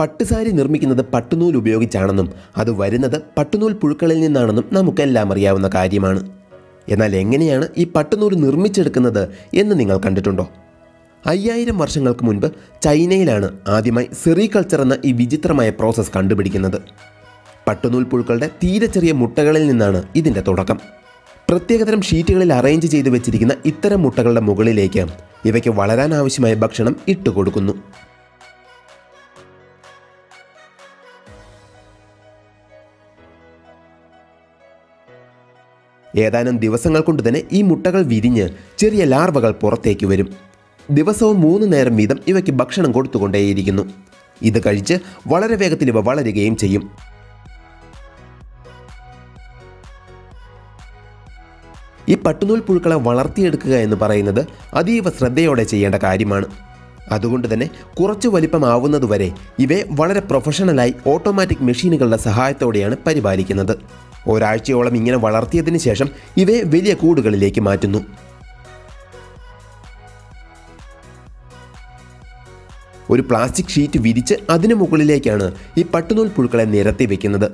പട്ടുസാരി നിർമ്മിക്കുന്നത് പട്ടുനൂൽ ഉപയോഗിച്ചാണെന്നും അത് വരുന്നത് പട്ടുനൂൽ പുഴുക്കളിൽ നിന്നാണെന്നും നമുക്കെല്ലാം അറിയാവുന്ന കാര്യമാണ്. എന്നാൽ എങ്ങനെയാണ് ഈ പട്ടുനൂൽ നിർമ്മിച്ചെടുക്കുന്നത് എന്ന് നിങ്ങൾ കണ്ടിട്ടുണ്ടോ? അയ്യായിരം വർഷങ്ങൾക്ക് മുൻപ് ചൈനയിലാണ് ആദ്യമായി സെറികൾച്ചർ എന്ന ഈ വിചിത്രമായ പ്രോസസ്സ് കണ്ടുപിടിക്കുന്നത്. പട്ടുനൂൽ പുഴുക്കളുടെ തീരെ ചെറിയ മുട്ടകളിൽ നിന്നാണ് ഇതിന്റെ തുടക്കം. പ്രത്യേകതരം ഷീറ്റുകളിൽ അറേഞ്ച് ചെയ്തു വെച്ചിരിക്കുന്ന ഇത്തരം മുട്ടകളുടെ മുകളിലേക്ക് ഇവയ്ക്ക് വളരാൻ ആവശ്യമായ ഭക്ഷണം ഇട്ടുകൊടുക്കുന്നു. ഏതാനും ദിവസങ്ങൾ കൊണ്ട് തന്നെ ഈ മുട്ടകൾ വിരിഞ്ഞ് ചെറിയ ലാർവകൾ പുറത്തേക്ക് വരും. ദിവസവും മൂന്ന് നേരം വീതം ഇവയ്ക്ക് ഭക്ഷണം കൊടുത്തുകൊണ്ടേയിരിക്കുന്നു. ഇത് കഴിച്ച് വളരെ വേഗത്തിൽ ഇവ വളരുകയും ചെയ്യും. ഈ പട്ടുനൂൽ പുഴുക്കളെ വളർത്തിയെടുക്കുക എന്ന് പറയുന്നത് അതീവ ശ്രദ്ധയോടെ ചെയ്യേണ്ട കാര്യമാണ്. അതുകൊണ്ട് തന്നെ കുറച്ച് വലിപ്പമാവുന്നതുവരെ ഇവയെ വളരെ പ്രൊഫഷണലായി ഓട്ടോമാറ്റിക് മെഷീനുകളുടെ സഹായത്തോടെയാണ് പരിപാലിക്കുന്നത്. ഒരാഴ്ചയോളം ഇങ്ങനെ വളർത്തിയതിന് ശേഷം ഇവയെ വലിയ കൂടുകളിലേക്ക് മാറ്റുന്നു. ഒരു പ്ലാസ്റ്റിക് ഷീറ്റ് വിരിച്ച് അതിനു മുകളിലേക്കാണ് ഈ പട്ടുനൂൽ പുഴുക്കളെ നിരത്തി വെക്കുന്നത്.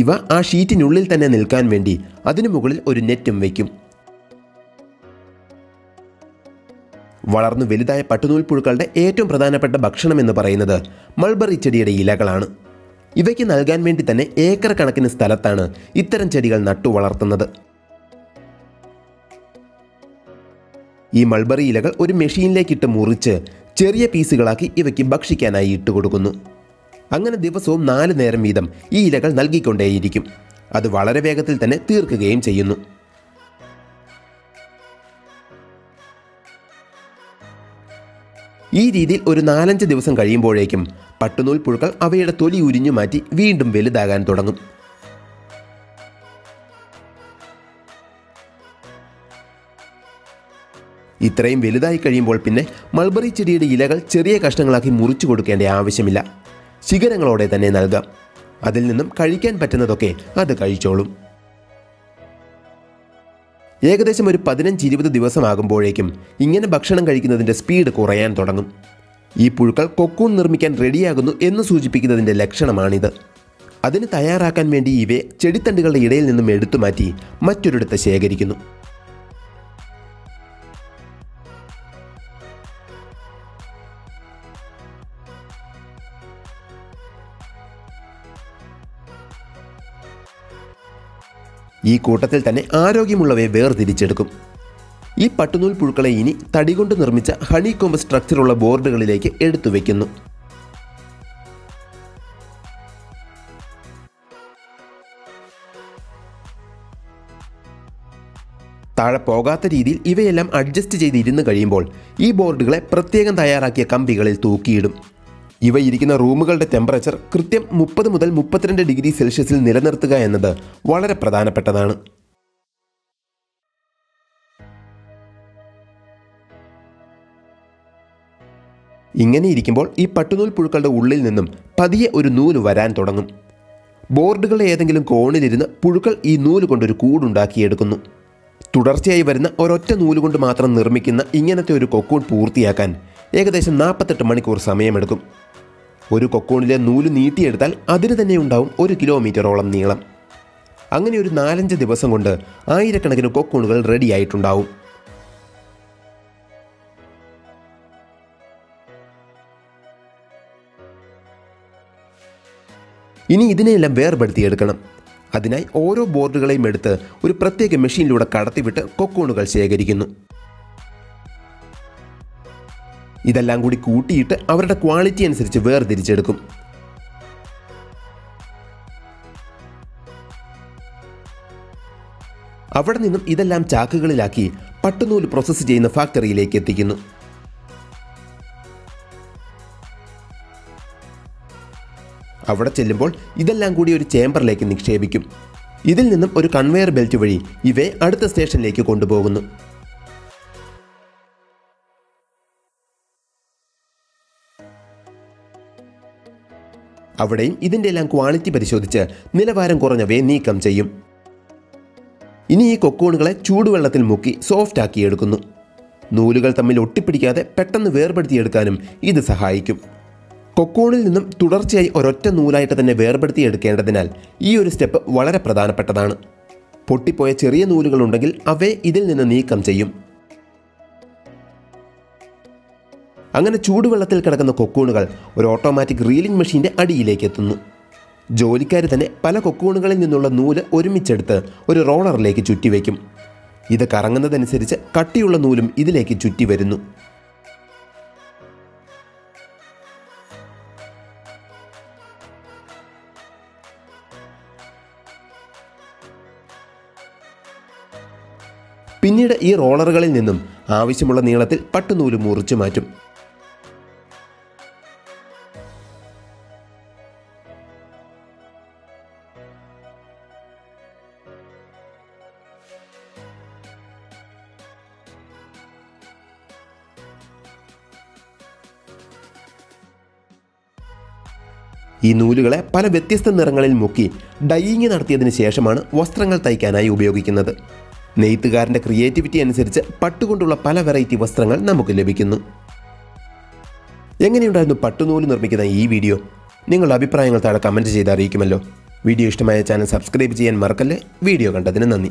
ഇവ ആ ഷീറ്റിനുള്ളിൽ തന്നെ നിൽക്കാൻ വേണ്ടി അതിനു മുകളിൽ ഒരു നെറ്റും വയ്ക്കും വളർന്നു വലുതായ പട്ടുനൂൽ പുഴുക്കളുടെ ഏറ്റവും പ്രധാനപ്പെട്ട ഭക്ഷണം എന്ന് പറയുന്നത് മൾബറി ചെടിയുടെ ഇലകളാണ്. ഇവയ്ക്ക് നൽകാൻ വേണ്ടി തന്നെ ഏക്കർ കണക്കിന് സ്ഥലത്താണ് ഇത്തരം ചെടികൾ നട്ടു വളർത്തുന്നത്. ഈ മൾബറി ഇലകൾ ഒരു മെഷീനിലേക്കിട്ട് മുറിച്ച് ചെറിയ പീസുകളാക്കി ഇവയ്ക്ക് ഭക്ഷിക്കാനായി ഇട്ട് കൊടുക്കുന്നു. അങ്ങനെ ദിവസവും നാല് നേരം വീതം ഈ ഇലകൾ നൽകിക്കൊണ്ടേയിരിക്കും. അത് വളരെ വേഗത്തിൽ തന്നെ തീർക്കുകയും ചെയ്യുന്നു. ഈ രീതിയിൽ ഒരു നാലഞ്ച് ദിവസം കഴിയുമ്പോഴേക്കും പട്ടുനൂൽ പുഴുക്കൾ അവയുടെ തൊലി ഉരിഞ്ഞു മാറ്റി വീണ്ടും വലുതാകാൻ തുടങ്ങും. ഇത്രയും വലുതായി കഴിയുമ്പോൾ പിന്നെ മൾബറി ചെടിയുടെ ഇലകൾ ചെറിയ കഷ്ണങ്ങളാക്കി മുറിച്ചു കൊടുക്കേണ്ട ആവശ്യമില്ല. ശിഖരങ്ങളോടെ തന്നെ നൽകാം അതിൽ നിന്നും കഴിക്കാൻ പറ്റുന്നതൊക്കെ അത് കഴിച്ചോളും. ഏകദേശം ഒരു പതിനഞ്ച് ഇരുപത് ദിവസമാകുമ്പോഴേക്കും ഇങ്ങനെ ഭക്ഷണം കഴിക്കുന്നതിന്റെ സ്പീഡ് കുറയാൻ തുടങ്ങും. ഈ പുഴുക്കൾ കൊക്കൂൺ നിർമ്മിക്കാൻ റെഡിയാകുന്നു എന്ന് സൂചിപ്പിക്കുന്നതിന്റെ ലക്ഷണമാണിത്. അതിന് തയ്യാറാക്കാൻ വേണ്ടി ഇവയെ ചെടിത്തണ്ടുകളുടെ ഇടയിൽ നിന്നും എടുത്തു മാറ്റി മറ്റൊരിടത്ത് ശേഖരിക്കുന്നു. ഈ കൂട്ടത്തിൽ തന്നെ ആരോഗ്യമുള്ളവയെ വേർതിരിച്ചെടുക്കും. ഈ പട്ടുനൂൽ പുഴുക്കളെ ഇനി തടി കൊണ്ട് നിർമ്മിച്ച ഹണി കോമ്പ് സ്ട്രക്ചറുള്ള ബോർഡുകളിലേക്ക് എടുത്തു വയ്ക്കുന്നു താഴെ പോകാത്ത രീതിയിൽ ഇവയെല്ലാം അഡ്ജസ്റ്റ് ചെയ്ത് ഇരുന്ന് കഴിയുമ്പോൾ ഈ ബോർഡുകളെ പ്രത്യേകം തയ്യാറാക്കിയ കമ്പികളിൽ തൂക്കിയിടും. ഇവ ഇരിക്കുന്ന റൂമുകളുടെ ടെമ്പറേച്ചർ കൃത്യം മുപ്പത് മുതൽ മുപ്പത്തിരണ്ട് ഡിഗ്രി സെൽഷ്യസിൽ നിലനിർത്തുക എന്നത് വളരെ പ്രധാനപ്പെട്ടതാണ്. ഇങ്ങനെ ഇരിക്കുമ്പോൾ ഈ പട്ടുനൂൽ പുഴുക്കളുടെ ഉള്ളിൽ നിന്നും പതിയെ ഒരു നൂൽ വരാൻ തുടങ്ങും. ബോർഡുകളെ ഏതെങ്കിലും കോണിലിരുന്ന് പുഴുക്കൾ ഈ നൂൽ കൊണ്ടൊരു കൂടുണ്ടാക്കിയെടുക്കുന്നു. തുടർച്ചയായി വരുന്ന ഒരൊറ്റ നൂൽ കൊണ്ട് മാത്രം നിർമ്മിക്കുന്ന ഇങ്ങനത്തെ ഒരു കൊക്കൂൺ പൂർത്തിയാക്കാൻ ഏകദേശം നാൽപ്പത്തെട്ട് മണിക്കൂർ സമയമെടുക്കും. ഒരു കൊക്കൂണിലെ നൂൽ നീട്ടിയെടുത്താൽ അതിന് തന്നെ ഉണ്ടാവും ഒരു കിലോമീറ്ററോളം നീളം. അങ്ങനെ ഒരു നാലഞ്ച് ദിവസം കൊണ്ട് ആയിരക്കണക്കിന് കൊക്കൂണുകൾ റെഡിയായിട്ടുണ്ടാവും. ഇനി ഇതിനെയെല്ലാം വേർപെടുത്തിയെടുക്കണം. അതിനായി ഓരോ ബോർഡുകളെയും എടുത്ത് ഒരു പ്രത്യേക മെഷീനിലൂടെ കടത്തിവിട്ട് കൊക്കൂണുകൾ ശേഖരിക്കുന്നു. ഇതെല്ലാം കൂടി കൂട്ടിയിട്ട് അവരുടെ ക്വാളിറ്റി അനുസരിച്ച് വേർതിരിച്ചെടുക്കും. അവിടെ നിന്നും ഇതെല്ലാം ചാക്കുകളിലാക്കി പട്ടുനൂൽ പ്രോസസ്സ് ചെയ്യുന്ന ഫാക്ടറിയിലേക്ക് എത്തിക്കുന്നു. അവിടെ ചെല്ലുമ്പോൾ ഇതെല്ലാം കൂടി ഒരു ചേംബറിലേക്ക് നിക്ഷേപിക്കും. ഇതിൽ നിന്നും ഒരു കൺവെയർ ബെൽറ്റ് വഴി ഇവയെ അടുത്ത സ്റ്റേഷനിലേക്ക് കൊണ്ടുപോകുന്നു. അവിടെയും ഇതിന്റെ എല്ലാം ക്വാളിറ്റി പരിശോധിച്ച് നിലവാരം കുറഞ്ഞവയെ നീക്കം ചെയ്യും. ഇനി ഈ കൊക്കൂണുകളെ ചൂടുവെള്ളത്തിൽ മുക്കി സോഫ്റ്റ് ആക്കി എടുക്കുന്നു. നൂലുകൾ തമ്മിൽ ഒട്ടിപ്പിടിക്കാതെ പെട്ടെന്ന് വേർപെടുത്തിയെടുക്കാനും ഇത് സഹായിക്കും. കൊക്കോണിൽ നിന്നും തുടർച്ചയായി ഒരൊറ്റ നൂലായിട്ട് തന്നെ വേർപെടുത്തിയെടുക്കേണ്ടതിനാൽ ഈ ഒരു സ്റ്റെപ്പ് വളരെ പ്രധാനപ്പെട്ടതാണ്. പൊട്ടിപ്പോയ ചെറിയ നൂലുകളുണ്ടെങ്കിൽ അവയെ ഇതിൽ നിന്ന് നീക്കം ചെയ്യും. അങ്ങനെ ചൂടുവെള്ളത്തിൽ കിടക്കുന്ന കൊക്കൂണുകൾ ഒരു ഓട്ടോമാറ്റിക് റീലിംഗ് മെഷീന്റെ അടിയിലേക്ക് എത്തുന്നു. ജോലിക്കാർ തന്നെ പല കൊക്കൂണുകളിൽ നിന്നുള്ള നൂൽ ഒരുമിച്ചെടുത്ത് ഒരു റോളറിലേക്ക് ചുറ്റിവെക്കും. ഇത് കറങ്ങുന്നതനുസരിച്ച് കട്ടിയുള്ള നൂലും ഇതിലേക്ക് ചുറ്റി വരുന്നു പിന്നീട് ഈ റോളറുകളിൽ നിന്നും ആവശ്യമുള്ള നീളത്തിൽ പട്ടുനൂൽ മുറിച്ചു മാറ്റും. ഈ നൂലുകളെ പല വ്യത്യസ്ത നിറങ്ങളിൽ മുക്കി ഡൈയിങ് നടത്തിയതിനു ശേഷമാണ് വസ്ത്രങ്ങൾ തയ്ക്കാനായി ഉപയോഗിക്കുന്നത്. നെയ്ത്തുകാരന്റെ ക്രിയേറ്റിവിറ്റി അനുസരിച്ച് പട്ടുകൊണ്ടുള്ള പല വെറൈറ്റി വസ്ത്രങ്ങൾ നമുക്ക് ലഭിക്കുന്നു. എങ്ങനെയുണ്ടായിരുന്നു പട്ടുനൂൽ നിർമ്മിക്കുന്ന ഈ വീഡിയോ നിങ്ങളുടെ അഭിപ്രായങ്ങൾ താഴെ കമന്റ് ചെയ്ത് അറിയിക്കുമല്ലോ. വീഡിയോ ഇഷ്ടമായ ചാനൽ സബ്സ്ക്രൈബ് ചെയ്യാൻ മറക്കല്ലേ? വീഡിയോ കണ്ടതിന് നന്ദി.